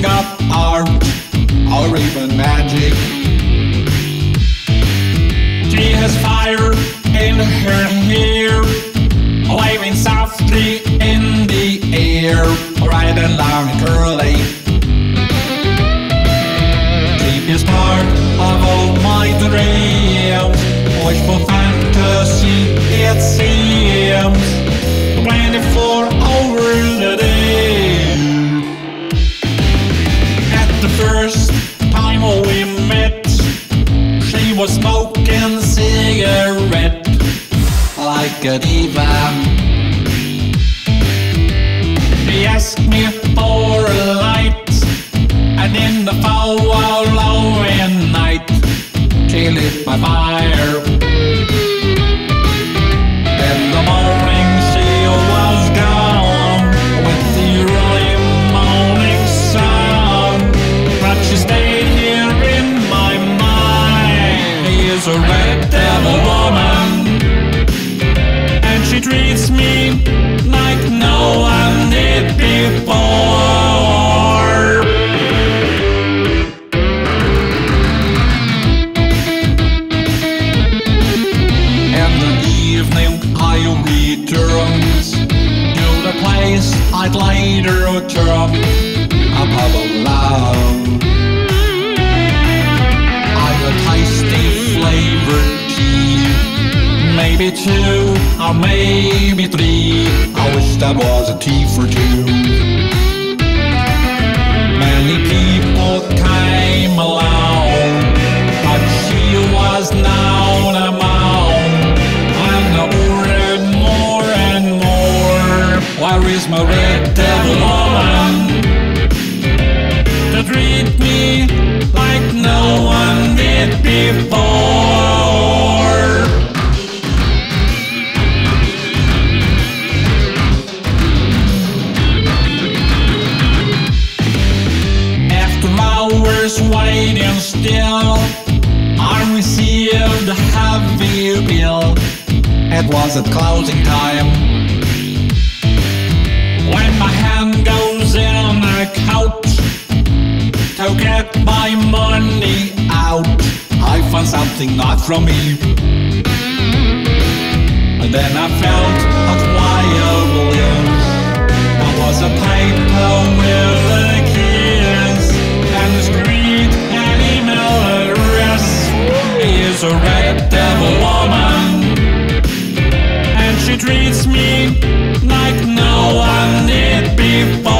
making up our or even magic. She has fire in her hair, waving softly in the air, bright and long and curly. She is part of all my dreams, wishful fantasy it seems, 24 hours a day. Like a diva. She asked me for a light, and in the following night, she lit my fire. In the morning, she was gone with the early morning sun, but she stayed here in my mind. She is a red devil woman and treats me like no one did before. In the evening, I returned to the place I'd later term a of love. Or maybe three. I wish that was a tea for two. Many people came along, but she was known among. And I ordered more and more. Where is my red devil woman? To treat me like no one still, I received a heavy bill. It was at closing time. When my hand goes in on the couch to get my money out, I found something not from me. And then I felt She's a red devil woman. And she treats me like no one did before.